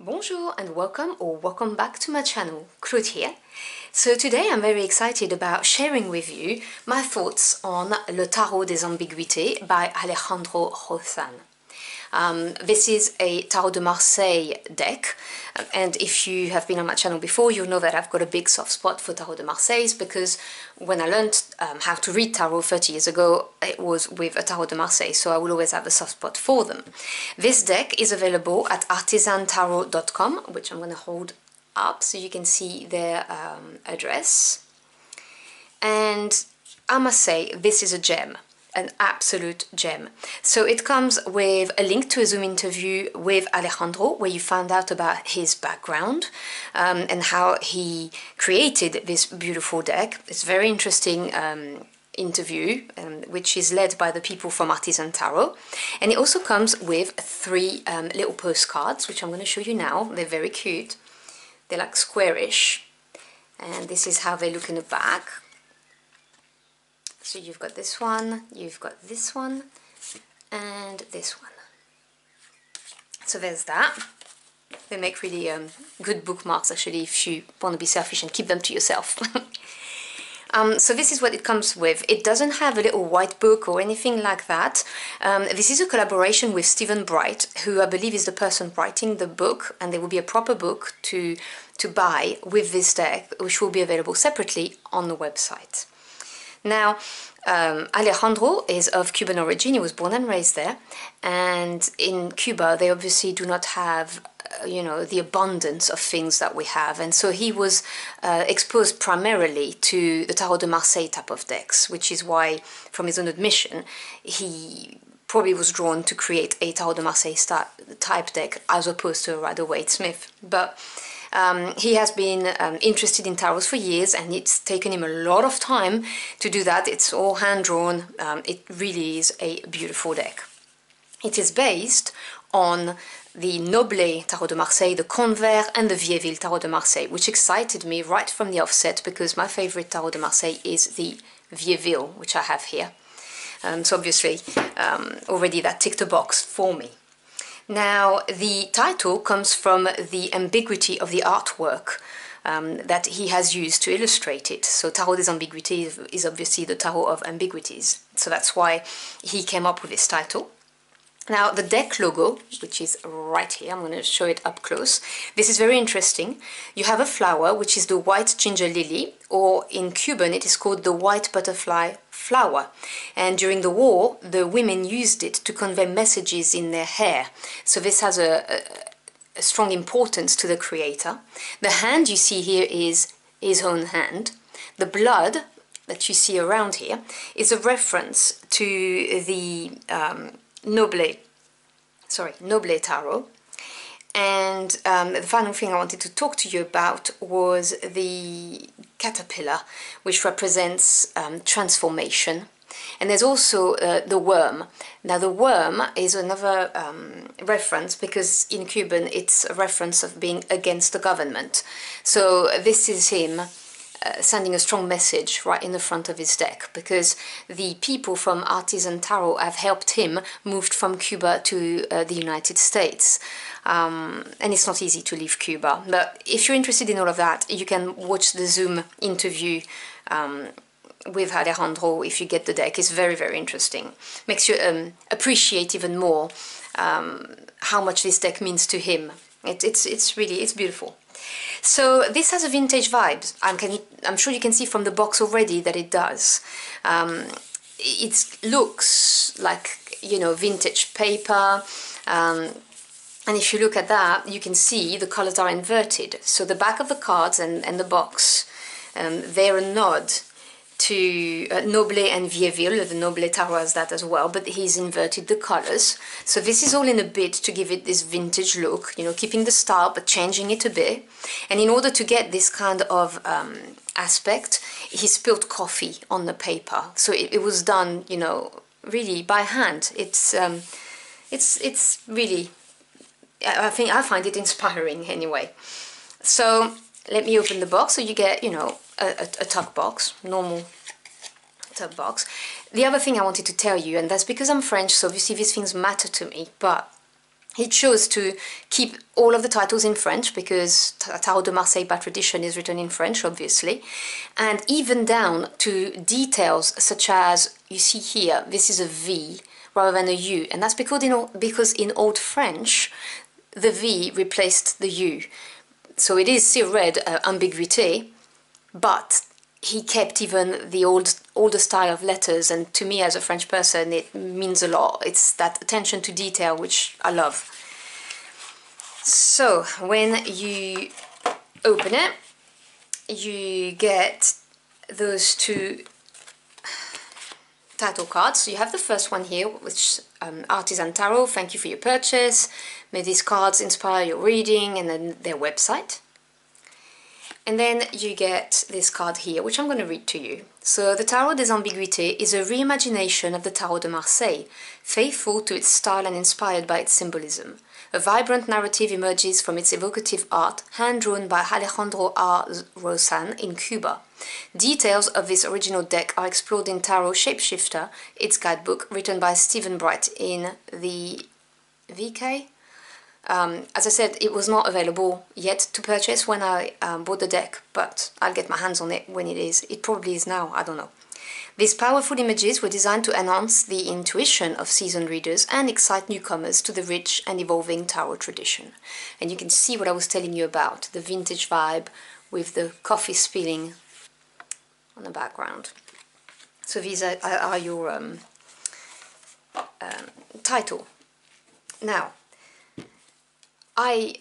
Bonjour and welcome or welcome back to my channel, Claude here. So today I'm very excited about sharing with you my thoughts on Le Tarot des Ambiguïtés by Alejandro Rozan. Um, this is a Tarot de Marseille deck. And if you have been on my channel before you'll know that I've got a big soft spot for Tarot de Marseille because when I learned um, how to read Tarot 30 years ago it was with a Tarot de Marseille so I will always have a soft spot for them. This deck is available at artisantarot.com which I'm going to hold up so you can see their um, address. And I must say this is a gem an absolute gem. So it comes with a link to a Zoom interview with Alejandro where you found out about his background um, and how he created this beautiful deck. It's very interesting um, interview um, which is led by the people from Artisan Tarot and it also comes with three um, little postcards which I'm going to show you now. They're very cute. They're like squarish and this is how they look in the back so you've got this one, you've got this one, and this one. So there's that. They make really um, good bookmarks actually if you want to be selfish and keep them to yourself. Um, so this is what it comes with. It doesn't have a little white book or anything like that. Um, this is a collaboration with Stephen Bright, who I believe is the person writing the book, and there will be a proper book to, to buy with this deck, which will be available separately on the website. Now, um, Alejandro is of Cuban origin, he was born and raised there, and in Cuba they obviously do not have uh, you know the abundance of things that we have. And so he was uh, exposed primarily to the tarot de marseille type of decks which is why from his own admission he probably was drawn to create a tarot de marseille type deck as opposed to a rider waite smith. But um, he has been um, interested in tarots for years and it's taken him a lot of time to do that. It's all hand drawn. Um, it really is a beautiful deck. It is based on the Noblet Tarot de Marseille, the Conver and the Vieville Tarot de Marseille, which excited me right from the offset because my favorite Tarot de Marseille is the Vieville, which I have here. Um, so obviously um, already that ticked a box for me. Now, the title comes from the ambiguity of the artwork um, that he has used to illustrate it. So, Tarot des Ambiguités is obviously the Tarot of Ambiguities. So, that's why he came up with this title. Now, the deck logo, which is right here, I'm going to show it up close. This is very interesting. You have a flower, which is the white ginger lily, or in Cuban, it is called the white butterfly flower. And during the war, the women used it to convey messages in their hair. So this has a, a, a strong importance to the creator. The hand you see here is his own hand. The blood that you see around here is a reference to the um, Noblet, sorry, Noble Tarot. And um, the final thing I wanted to talk to you about was the caterpillar, which represents um, transformation. And there's also uh, the worm. Now, the worm is another um, reference because in Cuban it's a reference of being against the government. So, this is him uh, sending a strong message right in the front of his deck because the people from Artisan Tarot have helped him move from Cuba to uh, the United States. Um, and it's not easy to leave Cuba. But if you're interested in all of that, you can watch the Zoom interview um, with Alejandro if you get the deck. It's very, very interesting. Makes you um, appreciate even more um, how much this deck means to him. It, it's, it's really, it's beautiful. So this has a vintage vibe. I'm, can, I'm sure you can see from the box already that it does. Um, it looks like, you know, vintage paper. Um, and if you look at that, you can see the colors are inverted. So the back of the cards and, and the box, um, they're a nod to uh, Noblet and Vieville, the Noble Tarot has that as well, but he's inverted the colors. So this is all in a bit to give it this vintage look, you know, keeping the style but changing it a bit. And in order to get this kind of um, aspect, he spilled coffee on the paper. So it, it was done, you know, really by hand. It's, um, it's, it's really, I think I find it inspiring anyway. So let me open the box so you get, you know, a, a, a tuck box, normal tuck box. The other thing I wanted to tell you, and that's because I'm French, so obviously these things matter to me, but he chose to keep all of the titles in French because Tarot de Marseille by tradition is written in French, obviously, and even down to details such as you see here, this is a V rather than a U, and that's because in, because in Old French the V replaced the U. So it is still read uh, ambiguïté, but he kept even the old older style of letters and to me as a French person it means a lot. It's that attention to detail which I love. So when you open it you get those two title cards. So you have the first one here which um, Artisan Tarot, thank you for your purchase. May these cards inspire your reading and then their website. And then you get this card here, which I'm going to read to you. So the Tarot des Ambiguïtés is a reimagination of the Tarot de Marseille, faithful to its style and inspired by its symbolism. A vibrant narrative emerges from its evocative art, hand-drawn by Alejandro R. Rozan in Cuba. Details of this original deck are explored in Tarot Shapeshifter, its guidebook, written by Stephen Bright in the VK um, as I said, it was not available yet to purchase when I um, bought the deck, but I'll get my hands on it when it is. It probably is now, I don't know. These powerful images were designed to enhance the intuition of seasoned readers and excite newcomers to the rich and evolving tarot tradition. And you can see what I was telling you about, the vintage vibe with the coffee spilling on the background. So these are, are your um, um title. Now, I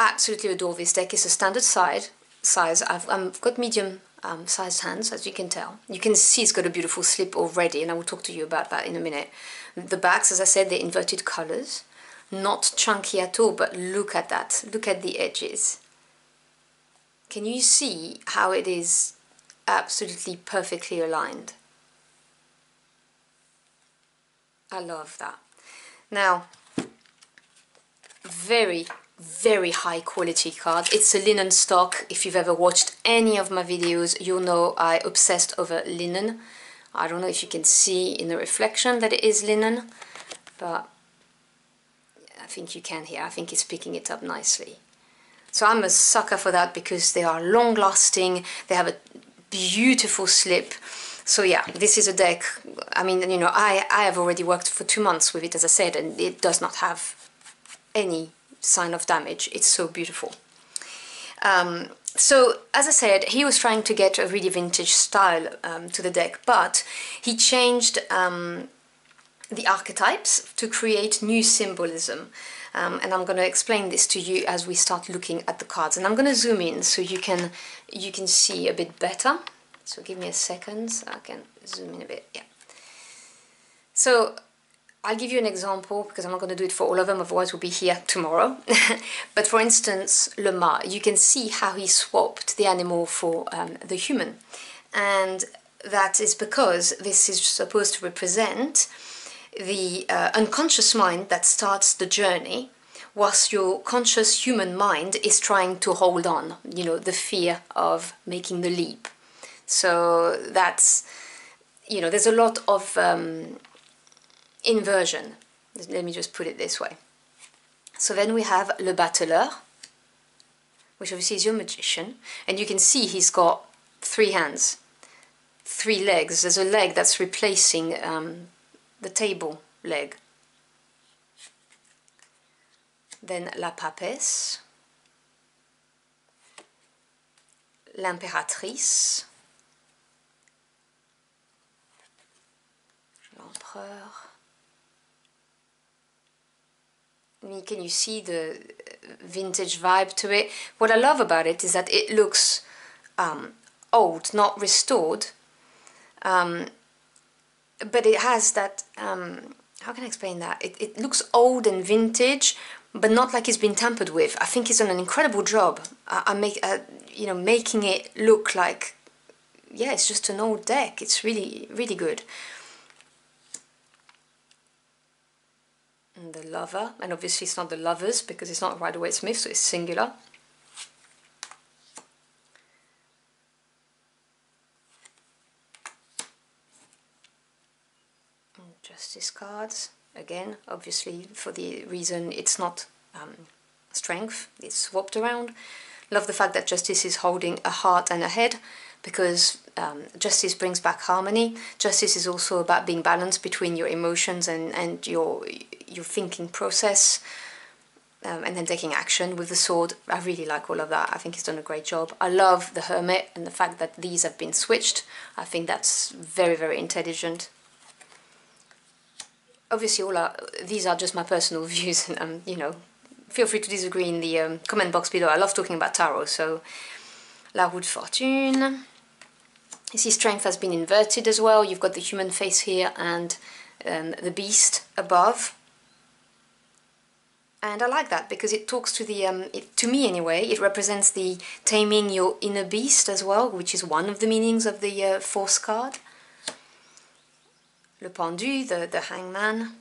absolutely adore this deck. It's a standard size. size. I've, I've got medium um, sized hands, as you can tell. You can see it's got a beautiful slip already, and I will talk to you about that in a minute. The backs, as I said, they're inverted colors. Not chunky at all, but look at that. Look at the edges. Can you see how it is absolutely perfectly aligned? I love that. Now, very very high quality card it's a linen stock. If you've ever watched any of my videos you'll know I obsessed over linen. I don't know if you can see in the reflection that it is linen but I think you can here. I think it's picking it up nicely. So I'm a sucker for that because they are long lasting they have a beautiful slip. So yeah, this is a deck, I mean, you know, I, I have already worked for two months with it, as I said, and it does not have any sign of damage. It's so beautiful. Um, so, as I said, he was trying to get a really vintage style um, to the deck, but he changed um, the archetypes to create new symbolism. Um, and I'm going to explain this to you as we start looking at the cards. And I'm going to zoom in so you can you can see a bit better. So give me a second so I can zoom in a bit. Yeah. So I'll give you an example because I'm not going to do it for all of them, otherwise we'll be here tomorrow. but for instance, Le Mât, you can see how he swapped the animal for um, the human. And that is because this is supposed to represent the uh, unconscious mind that starts the journey whilst your conscious human mind is trying to hold on, you know, the fear of making the leap. So that's, you know, there's a lot of um, inversion. Let me just put it this way. So then we have Le Bateleur, which obviously is your magician, and you can see he's got three hands, three legs. There's a leg that's replacing um, the table leg. Then La Papesse, L'Impératrice, L'Empereur, can you see the vintage vibe to it? What I love about it is that it looks um, old, not restored, um, but it has that, um, how can I explain that? It, it looks old and vintage, but not like it's been tampered with. I think he's done an incredible job. I, I make, uh, you know, making it look like, yeah, it's just an old deck. It's really, really good. And the lover, and obviously it's not the lovers because it's not Rider-Waite-Smith, so it's singular. Justice cards. again, obviously for the reason it's not um, strength, it's swapped around. Love the fact that Justice is holding a heart and a head because um, justice brings back harmony. Justice is also about being balanced between your emotions and, and your your thinking process, um, and then taking action with the sword. I really like all of that. I think he's done a great job. I love the hermit and the fact that these have been switched. I think that's very very intelligent. Obviously, all are, these are just my personal views, and um, you know, feel free to disagree in the um, comment box below. I love talking about tarot, so La Roue Fortune. You see strength has been inverted as well. You've got the human face here and um, the beast above. And I like that because it talks to the, um, it, to me anyway, it represents the taming your inner beast as well, which is one of the meanings of the uh, force card. Le pendu, the, the hangman.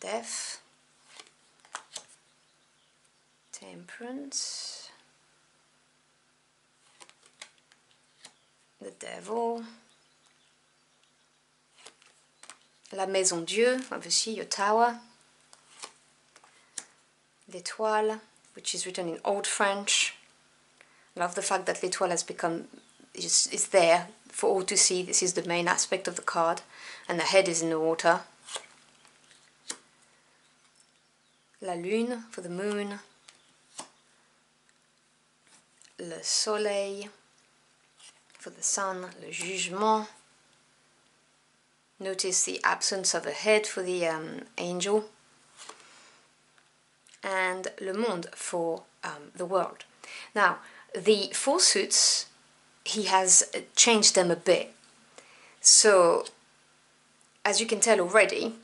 Death. Temperance. the devil, la maison Dieu, obviously your tower, l'étoile, which is written in Old French. Love the fact that l'étoile has become, is, is there for all to see. This is the main aspect of the card. And the head is in the water. La lune for the moon. Le soleil for the sun, le jugement. Notice the absence of a head for the um, angel. And le monde for um, the world. Now, the four suits, he has changed them a bit. So, as you can tell already,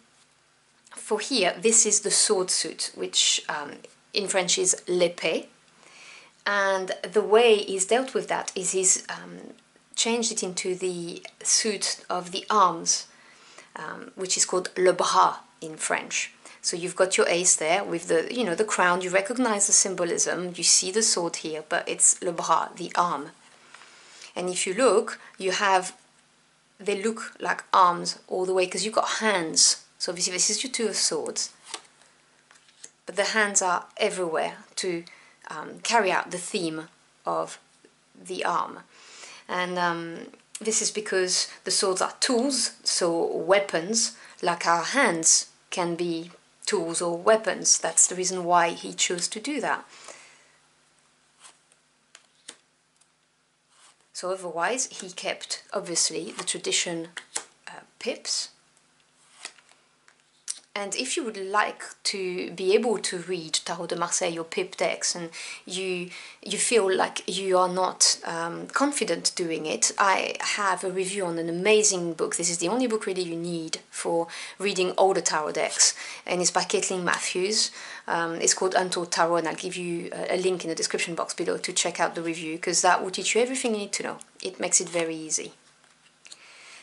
for here, this is the sword suit, which um, in French is l'épée. And the way he's dealt with that is he's um, changed it into the suit of the arms, um, which is called le bras in French. So you've got your ace there with the, you know, the crown. You recognize the symbolism. You see the sword here, but it's le bras, the arm. And if you look, you have, they look like arms all the way because you've got hands. So obviously this is your two of swords, but the hands are everywhere to um, carry out the theme of the arm and um, this is because the swords are tools, so weapons, like our hands can be tools or weapons. That's the reason why he chose to do that. So otherwise, he kept, obviously, the tradition uh, pips, and if you would like to be able to read Tarot de Marseille or Pip decks and you you feel like you are not um, confident doing it, I have a review on an amazing book. This is the only book really you need for reading all the tarot decks, and it's by Caitlin Matthews. Um, it's called Untold Tarot, and I'll give you a, a link in the description box below to check out the review because that will teach you everything you need to know. It makes it very easy.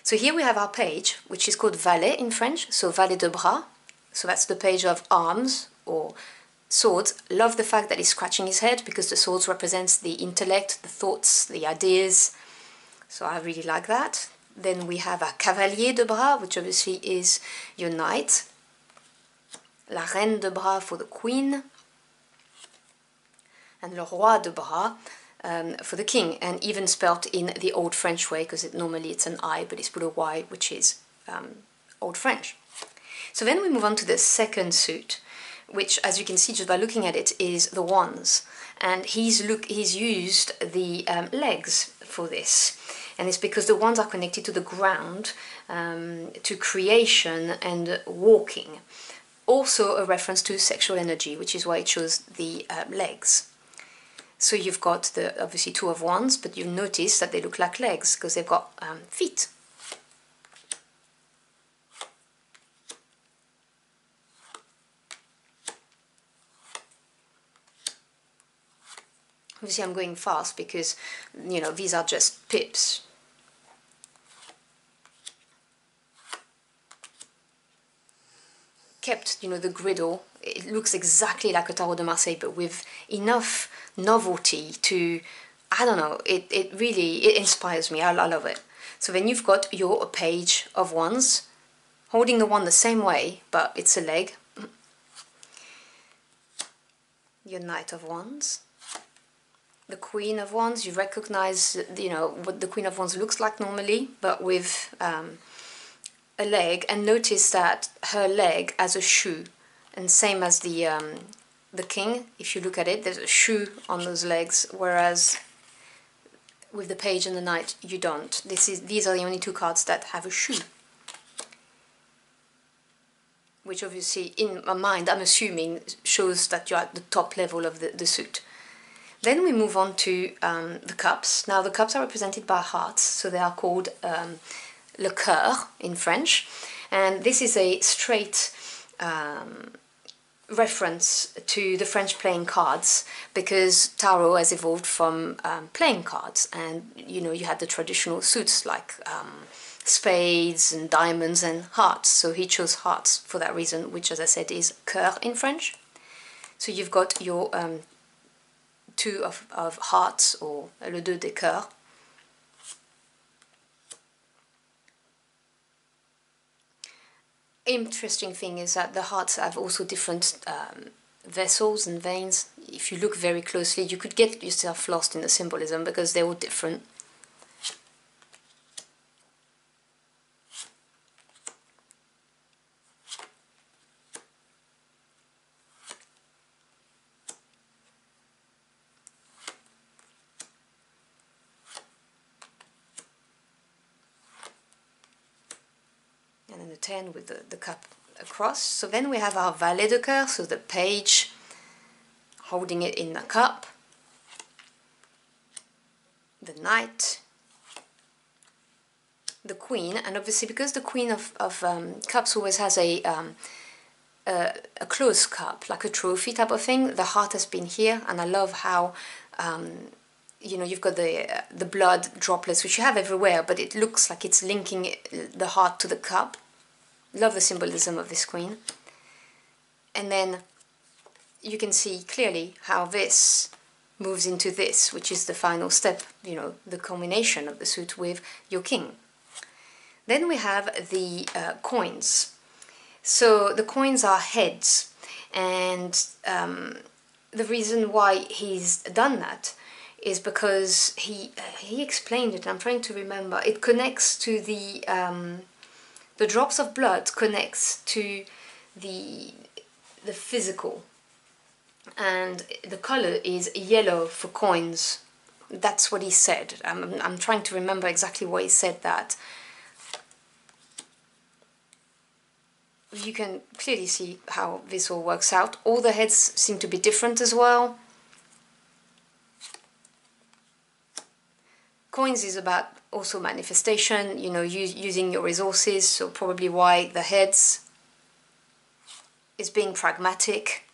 So here we have our page, which is called Valet in French, so Valet de Bras, so that's the page of arms or swords. Love the fact that he's scratching his head because the swords represents the intellect, the thoughts, the ideas. So I really like that. Then we have a cavalier de bras, which obviously is your knight. La reine de bras for the queen. And le roi de bras um, for the king, and even spelt in the Old French way, because it, normally it's an I, but it's put a Y, which is um, Old French. So then we move on to the second suit, which, as you can see just by looking at it, is the wands. And he's look he's used the um, legs for this, and it's because the wands are connected to the ground, um, to creation and walking. Also a reference to sexual energy, which is why it shows the uh, legs. So you've got the obviously two of wands, but you'll notice that they look like legs because they've got um, feet. Obviously I'm going fast because, you know, these are just pips. Kept, you know, the griddle, it looks exactly like a Tarot de Marseille, but with enough novelty to I don't know, it, it really, it inspires me, I, I love it. So then you've got your page of wands, holding the wand the same way, but it's a leg. Your knight of wands. The queen of wands, you recognize, you know, what the queen of wands looks like normally, but with um, a leg. And notice that her leg has a shoe, and same as the um, the king, if you look at it, there's a shoe on those legs, whereas with the page and the knight you don't. This is These are the only two cards that have a shoe. Which obviously, in my mind, I'm assuming shows that you're at the top level of the, the suit. Then we move on to um, the cups. Now the cups are represented by hearts, so they are called um, le cœur in French. And this is a straight um, reference to the French playing cards because tarot has evolved from um, playing cards and you know you had the traditional suits like um, spades and diamonds and hearts so he chose hearts for that reason which as I said is cœur in French so you've got your um, two of, of hearts or le deux des cœur interesting thing is that the hearts have also different um, vessels and veins. If you look very closely, you could get yourself lost in the symbolism because they're all different. And then the 10 with the, the cup across. So then we have our valet de coeur, so the page holding it in the cup, the knight, the queen, and obviously because the queen of, of um, cups always has a, um, a, a closed cup, like a trophy type of thing, the heart has been here, and I love how um, you know you've got the uh, the blood droplets which you have everywhere but it looks like it's linking the heart to the cup love the symbolism of this queen and then you can see clearly how this moves into this which is the final step you know the combination of the suit with your king then we have the uh, coins so the coins are heads and um, the reason why he's done that is because he he explained it. I'm trying to remember. It connects to the um, the drops of blood connects to the the physical, and the color is yellow for coins. That's what he said. I'm I'm trying to remember exactly why he said that. You can clearly see how this all works out. All the heads seem to be different as well coins is about also manifestation, you know, using your resources, so probably why the heads is being pragmatic.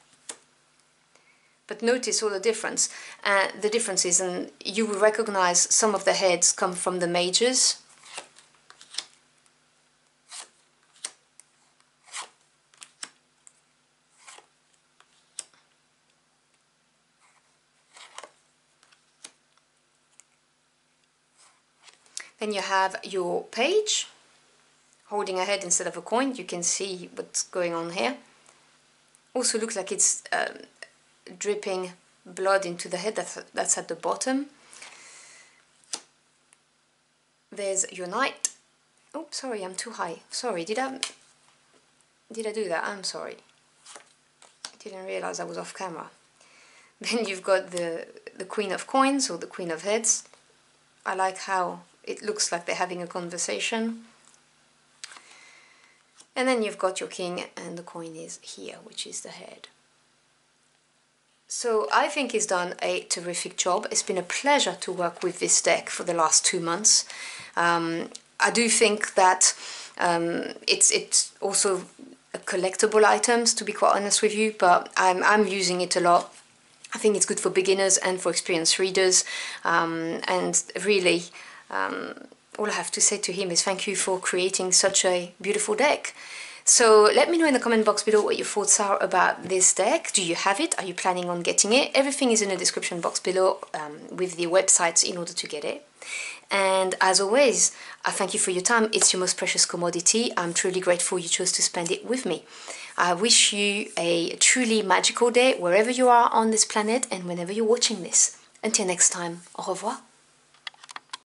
But notice all the difference. Uh, the differences, and you will recognize some of the heads come from the majors. You have your page holding a head instead of a coin. You can see what's going on here. Also looks like it's um, dripping blood into the head. That's, that's at the bottom. There's your knight. Oh, sorry, I'm too high. Sorry, did I did I do that? I'm sorry. Didn't realize I was off camera. Then you've got the the queen of coins or the queen of heads. I like how it looks like they're having a conversation. And then you've got your king and the coin is here, which is the head. So I think he's done a terrific job. It's been a pleasure to work with this deck for the last two months. Um, I do think that um, it's it's also a collectible items, to be quite honest with you, but I'm, I'm using it a lot. I think it's good for beginners and for experienced readers, um, and really um, all I have to say to him is thank you for creating such a beautiful deck. So let me know in the comment box below what your thoughts are about this deck. Do you have it? Are you planning on getting it? Everything is in the description box below um, with the websites in order to get it. And as always, I thank you for your time. It's your most precious commodity. I'm truly grateful you chose to spend it with me. I wish you a truly magical day wherever you are on this planet and whenever you're watching this. Until next time, au revoir.